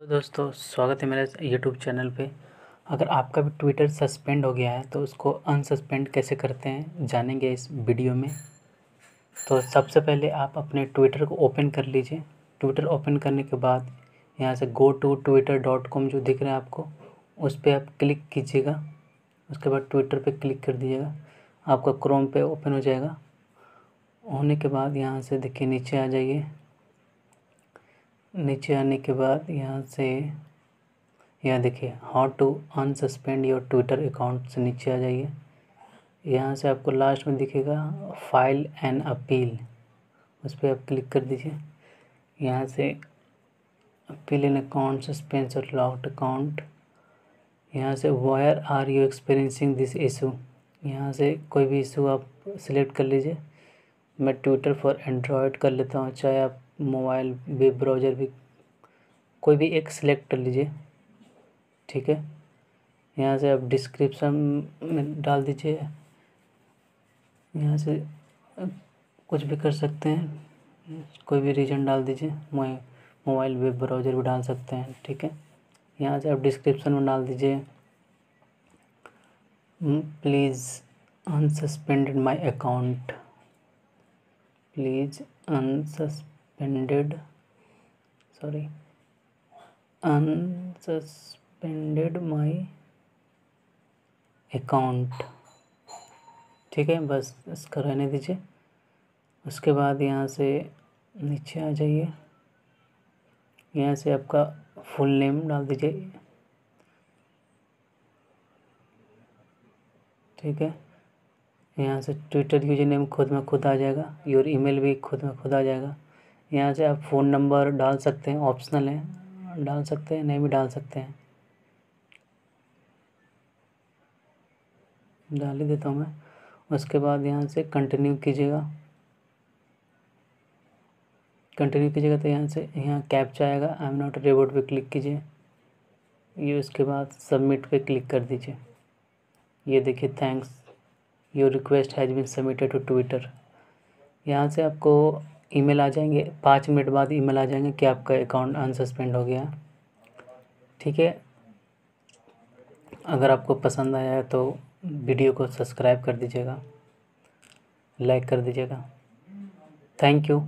तो दोस्तों, स्वागत है मेरे यूट्यूब चैनल पे। अगर आपका भी ट्विटर सस्पेंड हो गया है तो उसको अनसस्पेंड कैसे करते हैं, जानेंगे इस वीडियो में। तो सबसे पहले आप अपने ट्विटर को ओपन कर लीजिए। ट्विटर ओपन करने के बाद यहाँ से go to Twitter dot com जो दिख रहा है आपको, उस पर आप क्लिक कीजिएगा। उसके बाद ट्विटर पे क्लिक कर दीजिएगा। आपका क्रोम पे ओपन हो जाएगा। होने के बाद यहाँ से देखिए नीचे आ जाइए। नीचे आने के बाद यहाँ से, यहाँ देखिए how to unsuspend your Twitter account से नीचे आ जाइए। यहाँ से आपको लास्ट में दिखेगा फ़ाइल एंड अपील उस पर आप क्लिक कर दीजिए। यहाँ से अपील इन अकाउंट सस्पेंस और लॉक्ड अकाउंट यहाँ से where are you experiencing this issue यहाँ से कोई भी इशू आप सिलेक्ट कर लीजिए। मैं ट्विटर फॉर एंड्रॉयड कर लेता हूँ, चाहे आप मोबाइल, वेब ब्राउज़र भी, कोई भी एक सिलेक्ट कर लीजिए, ठीक है? यहाँ से आप डिस्क्रिप्शन में डाल दीजिए। यहाँ से कुछ भी कर सकते हैं, कोई भी रीजन डाल दीजिए, मोबाइल वेब ब्राउज़र भी डाल सकते हैं, ठीक है? यहाँ से आप डिस्क्रिप्शन में डाल दीजिए please unsuspended my account please unsuspend suspended, sorry, unsuspended my account ठीक है, बस इसका रहने दीजिए। उसके बाद यहाँ से नीचे आ जाइए। यहाँ से आपका फुल नेम डाल दीजिए। ठीक है, यहाँ से ट्विटर यूज़र नेम खुद में खुद आ जाएगा। योर ईमेल भी खुद में खुद आ जाएगा। यहाँ से आप फ़ोन नंबर डाल सकते हैं, ऑप्शनल है। डाल सकते हैं, नहीं भी डाल सकते हैं। डाल ही देता हूँ मैं। उसके बाद यहाँ से कंटिन्यू कीजिएगा। कंटिन्यू कीजिएगा तो यहाँ से, यहाँ कैप्चा आएगा। आई एम नॉट रिवोट पे क्लिक कीजिए। ये उसके बाद सबमिट पे क्लिक कर दीजिए। ये देखिए thanks your request has been submitted to Twitter यहाँ से आपको ईमेल आ जाएँगे। पाँच मिनट बाद ईमेल आ जाएँगे कि आपका अकाउंट अनसस्पेंड हो गया। ठीक है? अगर आपको पसंद आया है तो वीडियो को सब्सक्राइब कर दीजिएगा। लाइक कर दीजिएगा। Thank you.